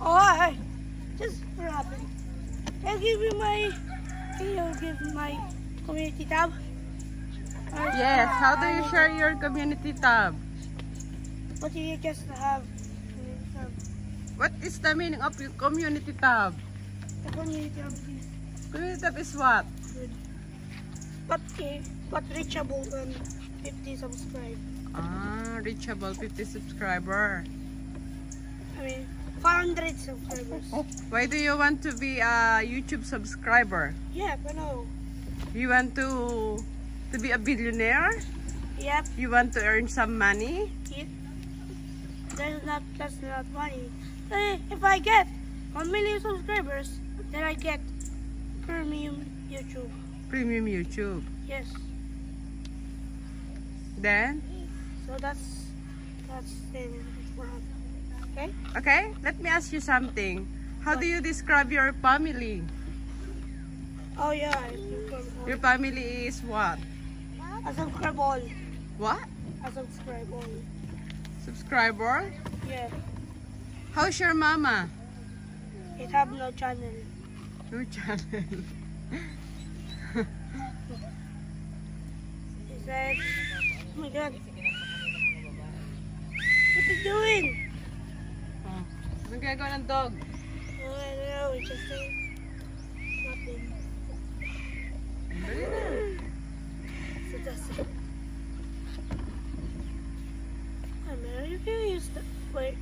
Oh, I just happened? I'll give you my. Can you give my community tab? Or- Yes, how do you share your community tab? What do you just have? What is the meaning of your community tab? The community tab is Community tab is what? good. But but reachable and 50 subscribe. Ah, reachable 50 subscriber. I mean, 400 subscribers. Why do you want to be a YouTube subscriber? Yeah, I know. You want to to be a billionaire? Yep. You want to earn some money? It, there's not that's not money. Eh, If I get 1 million subscribers, then I get premium YouTube. Premium YouTube. Yes. Then, So that's that's the Okay? okay, let me ask you something. How do you describe your family? Oh yeah. I subscribe all. Your family is what? A subscriber. What? A subscriber. Subscriber? Yeah. How's your mama? It have no channel. No channel. He said, Oh my god. What are you doing? ginagawa ng dog? Oh, I don't know. It's just that's it. I'm not even used to... Wait.